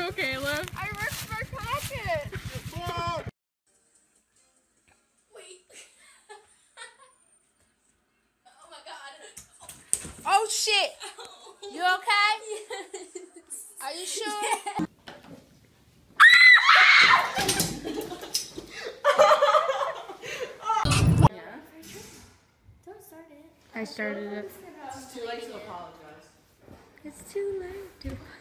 cool, Kayla? I ripped my pocket. Wait. oh my god. Oh shit. You okay? Yes. Are you sure? Don't start it. I started it. It's too late to apologize. It's too late to. It's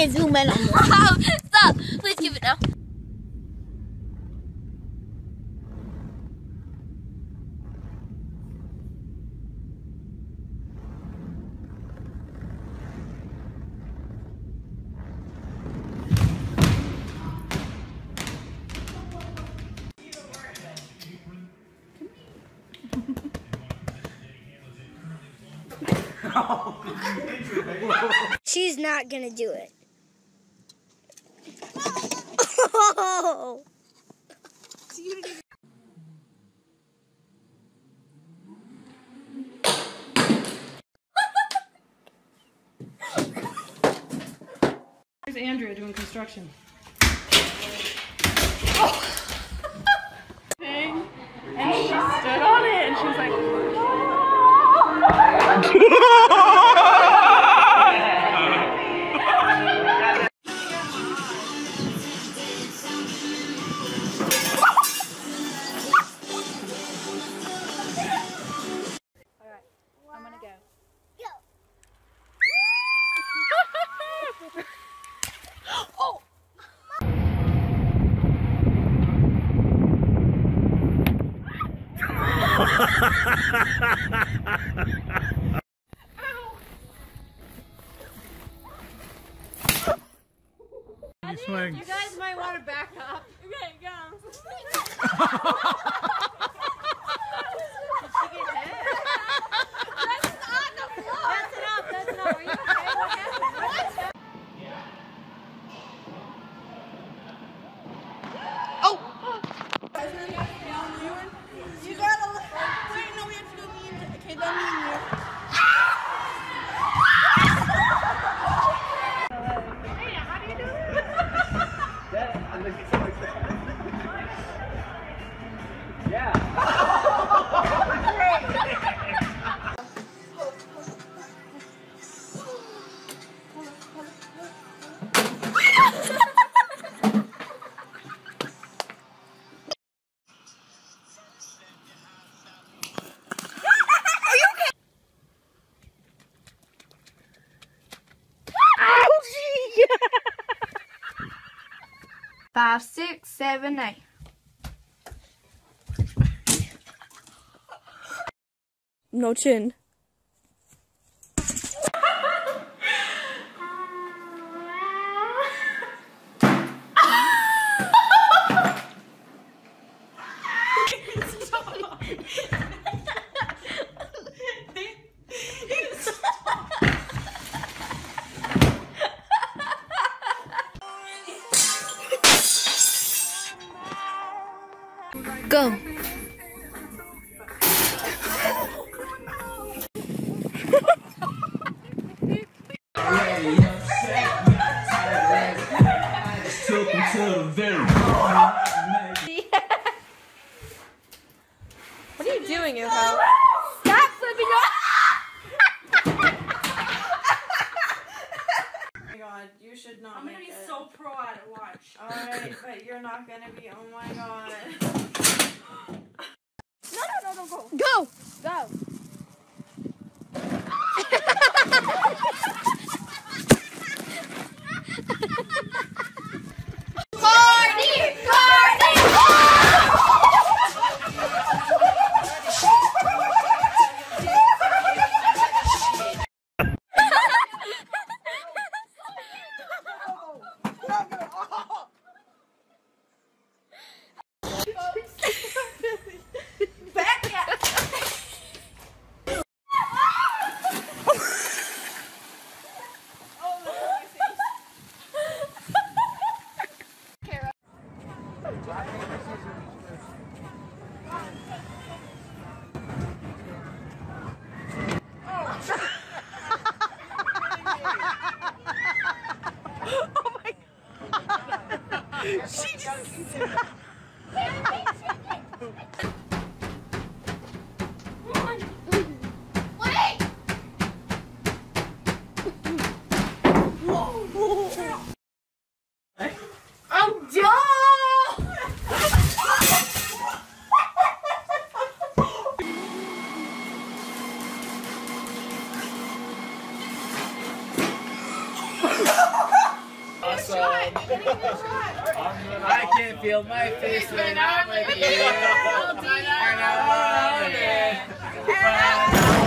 I need to zoom in on this. Oh, stop. Please give it now. She's not gonna do it. Oh. There's Andrea doing construction. Thing, and she stood on it, and she was like, You guys might want to back up. Okay, go. Five, six, seven, eight. No chin. Doing, Uho? Stop flipping your. Oh my god, you should not I'm gonna make be it. so pro at it. Watch. Alright, but you're not gonna be. Oh my god. No, no, no, no, go. Go. Go. Cardi! Cardi! She just. Wait! I'm done. I can't feel my face when I'm with you. And I love it.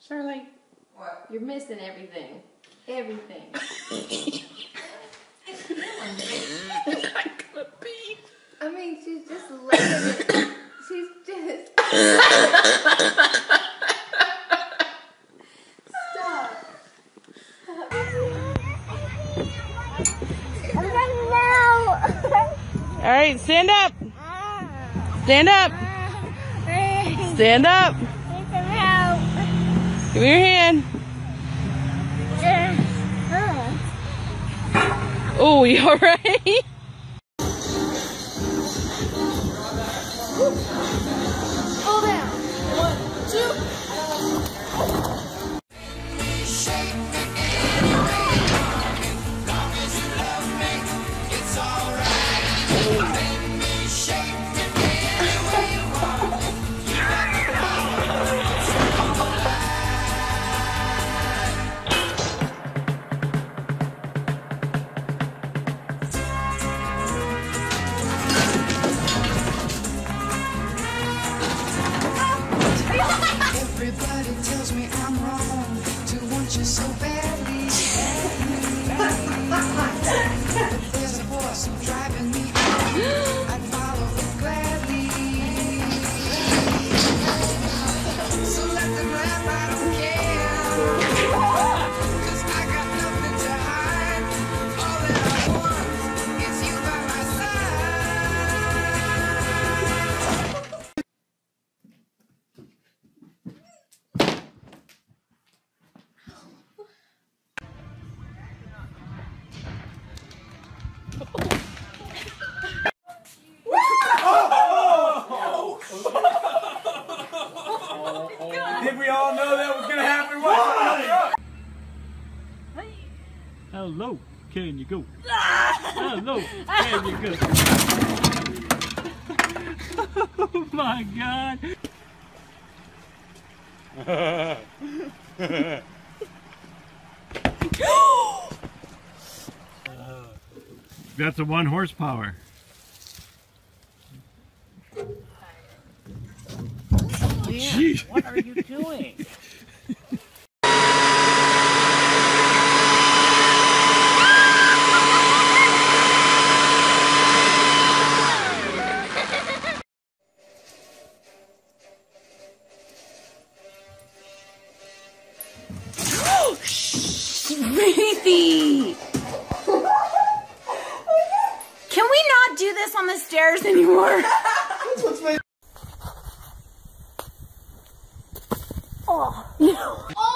Shirley. You're missing everything. Everything. I mean, she's just laying it. She's just. Stop. All right, stand up. Stand up. Stand up. Give me your hand. Oh, you all driving me Hello, can you go? Hello, can you go? oh my god. That's a one horsepower. Oh, Jeez. What are you doing? Oh.